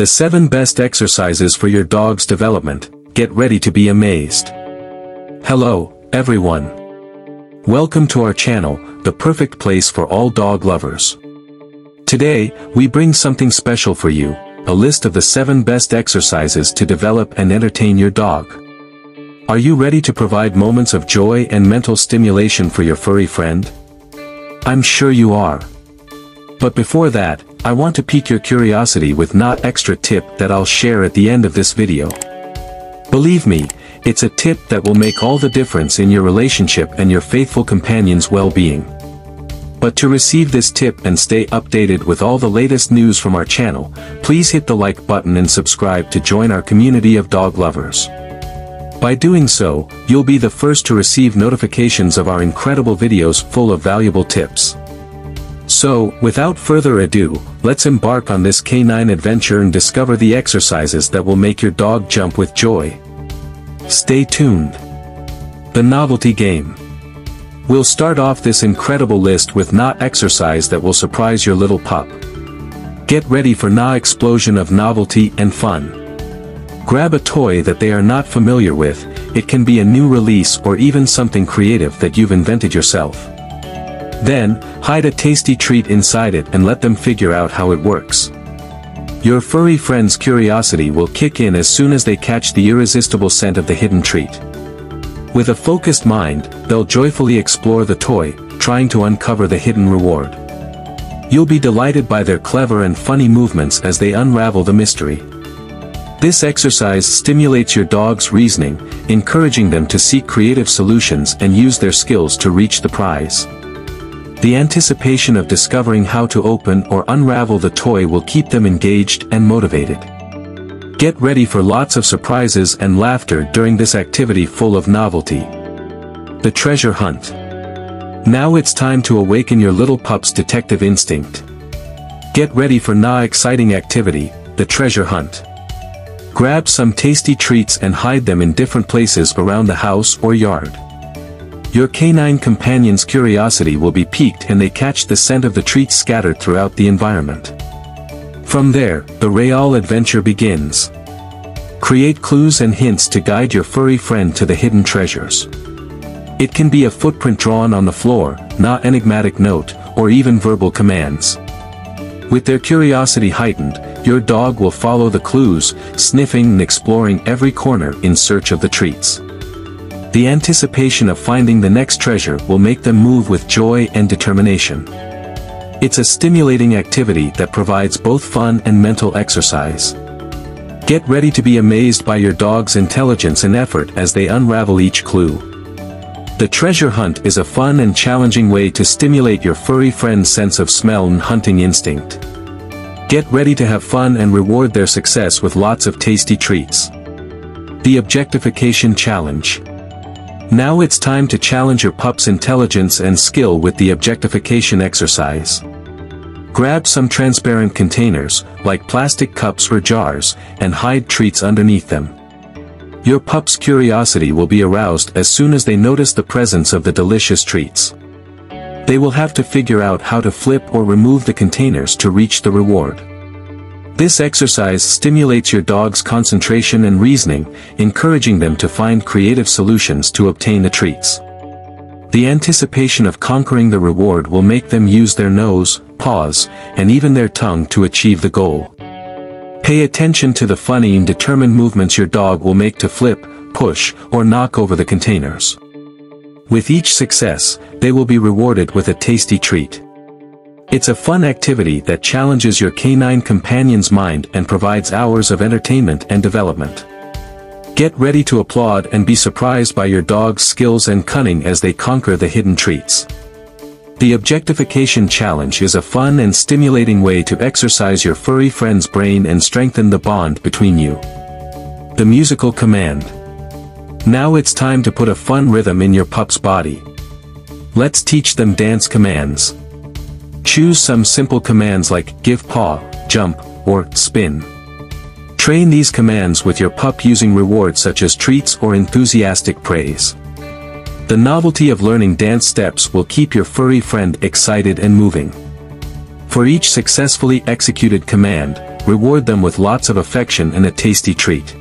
The 7 best exercises for your dog's development, get ready to be amazed. Hello, everyone. Welcome to our channel, the perfect place for all dog lovers. Today, we bring something special for you, a list of the 7 best exercises to develop and entertain your dog. Are you ready to provide moments of joy and mental stimulation for your furry friend? I'm sure you are. But before that, I want to pique your curiosity with not extra tip that I'll share at the end of this video. Believe me, it's a tip that will make all the difference in your relationship and your faithful companion's well-being. But to receive this tip and stay updated with all the latest news from our channel, please hit the like button and subscribe to join our community of dog lovers. By doing so, you'll be the first to receive notifications of our incredible videos full of valuable tips. So, without further ado, let's embark on this canine adventure and discover the exercises that will make your dog jump with joy. Stay tuned. The Novelty Game We'll start off this incredible list with Knot exercise that will surprise your little pup. Get ready for Na explosion of novelty and fun. Grab a toy that they are not familiar with, it can be a new release or even something creative that you've invented yourself. Then, hide a tasty treat inside it and let them figure out how it works. Your furry friend's curiosity will kick in as soon as they catch the irresistible scent of the hidden treat. With a focused mind, they'll joyfully explore the toy, trying to uncover the hidden reward. You'll be delighted by their clever and funny movements as they unravel the mystery. This exercise stimulates your dog's reasoning, encouraging them to seek creative solutions and use their skills to reach the prize. The anticipation of discovering how to open or unravel the toy will keep them engaged and motivated. Get ready for lots of surprises and laughter during this activity full of novelty. The Treasure Hunt Now it's time to awaken your little pup's detective instinct. Get ready for Na exciting activity, the treasure hunt. Grab some tasty treats and hide them in different places around the house or yard. Your canine companion's curiosity will be piqued and they catch the scent of the treats scattered throughout the environment. From there, the real adventure begins. Create clues and hints to guide your furry friend to the hidden treasures. It can be a footprint drawn on the floor, not enigmatic note, or even verbal commands. With their curiosity heightened, your dog will follow the clues, sniffing and exploring every corner in search of the treats. The anticipation of finding the next treasure will make them move with joy and determination. It's a stimulating activity that provides both fun and mental exercise. Get ready to be amazed by your dog's intelligence and effort as they unravel each clue. The treasure hunt is a fun and challenging way to stimulate your furry friend's sense of smell and hunting instinct. Get ready to have fun and reward their success with lots of tasty treats. The Objectification Challenge now it's time to challenge your pup's intelligence and skill with the objectification exercise. Grab some transparent containers, like plastic cups or jars, and hide treats underneath them. Your pup's curiosity will be aroused as soon as they notice the presence of the delicious treats. They will have to figure out how to flip or remove the containers to reach the reward. This exercise stimulates your dog's concentration and reasoning, encouraging them to find creative solutions to obtain the treats. The anticipation of conquering the reward will make them use their nose, paws, and even their tongue to achieve the goal. Pay attention to the funny and determined movements your dog will make to flip, push, or knock over the containers. With each success, they will be rewarded with a tasty treat. It's a fun activity that challenges your canine companion's mind and provides hours of entertainment and development. Get ready to applaud and be surprised by your dog's skills and cunning as they conquer the hidden treats. The Objectification Challenge is a fun and stimulating way to exercise your furry friend's brain and strengthen the bond between you. The Musical Command Now it's time to put a fun rhythm in your pup's body. Let's teach them dance commands. Choose some simple commands like give paw, jump, or spin. Train these commands with your pup using rewards such as treats or enthusiastic praise. The novelty of learning dance steps will keep your furry friend excited and moving. For each successfully executed command, reward them with lots of affection and a tasty treat.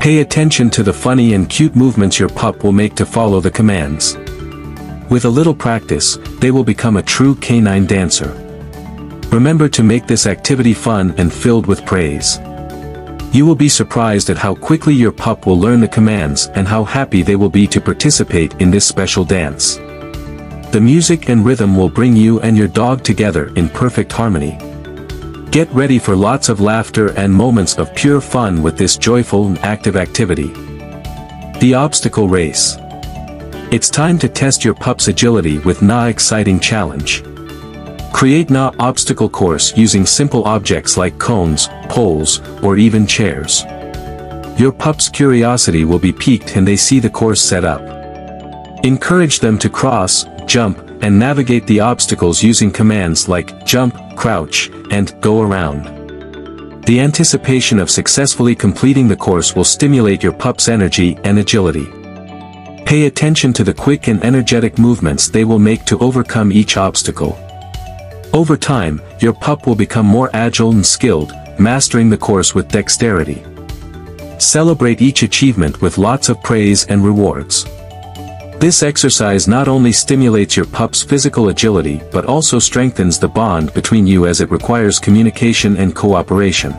Pay attention to the funny and cute movements your pup will make to follow the commands. With a little practice, they will become a true canine dancer. Remember to make this activity fun and filled with praise. You will be surprised at how quickly your pup will learn the commands and how happy they will be to participate in this special dance. The music and rhythm will bring you and your dog together in perfect harmony. Get ready for lots of laughter and moments of pure fun with this joyful and active activity. The Obstacle Race It's time to test your pup's agility with Na Exciting Challenge. Create Na obstacle course using simple objects like cones, poles, or even chairs. Your pup's curiosity will be piqued when they see the course set up. Encourage them to cross, jump, and navigate the obstacles using commands like jump, crouch, and go around. The anticipation of successfully completing the course will stimulate your pup's energy and agility. Pay attention to the quick and energetic movements they will make to overcome each obstacle. Over time, your pup will become more agile and skilled, mastering the course with dexterity. Celebrate each achievement with lots of praise and rewards. This exercise not only stimulates your pup's physical agility but also strengthens the bond between you as it requires communication and cooperation.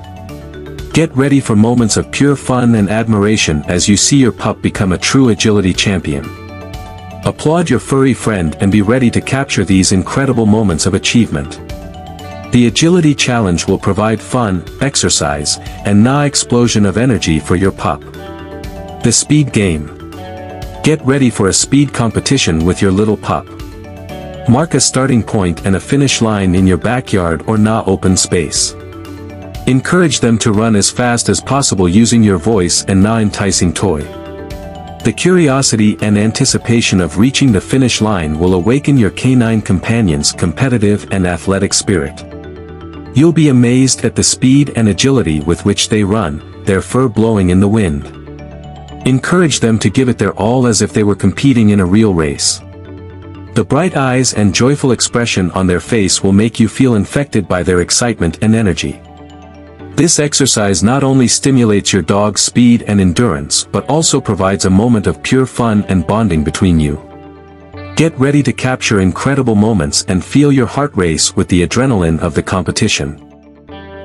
Get ready for moments of pure fun and admiration as you see your pup become a true agility champion. Applaud your furry friend and be ready to capture these incredible moments of achievement. The Agility Challenge will provide fun, exercise, and na explosion of energy for your pup. The Speed Game Get ready for a speed competition with your little pup. Mark a starting point and a finish line in your backyard or na open space. Encourage them to run as fast as possible using your voice and na enticing toy. The curiosity and anticipation of reaching the finish line will awaken your canine companion's competitive and athletic spirit. You'll be amazed at the speed and agility with which they run, their fur blowing in the wind. Encourage them to give it their all as if they were competing in a real race. The bright eyes and joyful expression on their face will make you feel infected by their excitement and energy. This exercise not only stimulates your dog's speed and endurance but also provides a moment of pure fun and bonding between you. Get ready to capture incredible moments and feel your heart race with the adrenaline of the competition.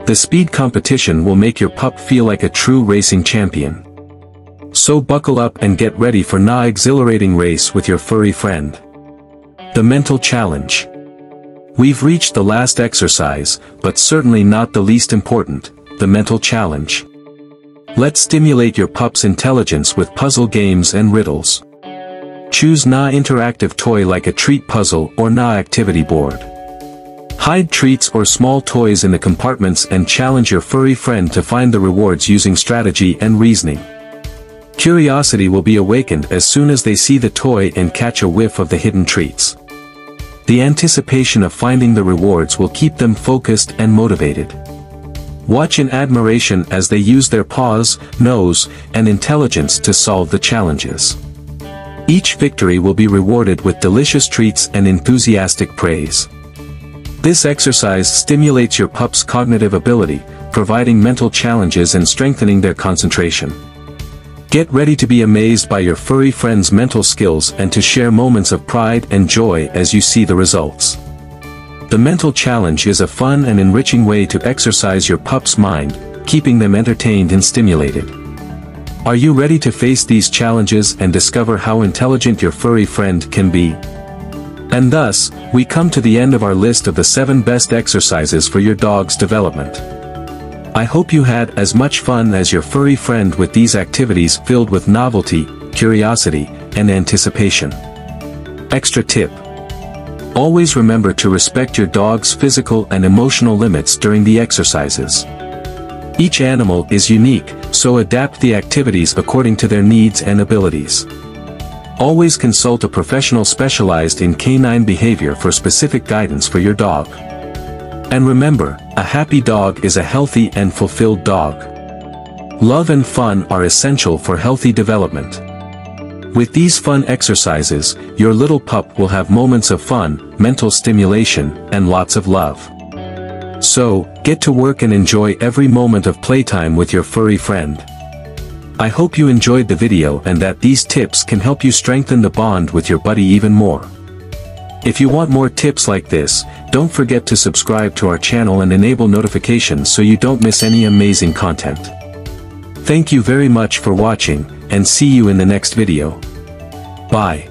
The speed competition will make your pup feel like a true racing champion. So buckle up and get ready for na exhilarating race with your furry friend. The Mental Challenge We've reached the last exercise, but certainly not the least important, the mental challenge. Let's stimulate your pup's intelligence with puzzle games and riddles. Choose Na interactive toy like a treat puzzle or Na activity board. Hide treats or small toys in the compartments and challenge your furry friend to find the rewards using strategy and reasoning. Curiosity will be awakened as soon as they see the toy and catch a whiff of the hidden treats. The anticipation of finding the rewards will keep them focused and motivated. Watch in admiration as they use their paws, nose, and intelligence to solve the challenges. Each victory will be rewarded with delicious treats and enthusiastic praise. This exercise stimulates your pup's cognitive ability, providing mental challenges and strengthening their concentration. Get ready to be amazed by your furry friend's mental skills and to share moments of pride and joy as you see the results. The mental challenge is a fun and enriching way to exercise your pup's mind, keeping them entertained and stimulated. Are you ready to face these challenges and discover how intelligent your furry friend can be? And thus, we come to the end of our list of the 7 best exercises for your dog's development. I hope you had as much fun as your furry friend with these activities filled with novelty, curiosity, and anticipation. Extra tip. Always remember to respect your dog's physical and emotional limits during the exercises. Each animal is unique, so adapt the activities according to their needs and abilities. Always consult a professional specialized in canine behavior for specific guidance for your dog. And remember, a happy dog is a healthy and fulfilled dog. Love and fun are essential for healthy development. With these fun exercises, your little pup will have moments of fun, mental stimulation, and lots of love. So, get to work and enjoy every moment of playtime with your furry friend. I hope you enjoyed the video and that these tips can help you strengthen the bond with your buddy even more. If you want more tips like this, don't forget to subscribe to our channel and enable notifications so you don't miss any amazing content. Thank you very much for watching, and see you in the next video. Bye.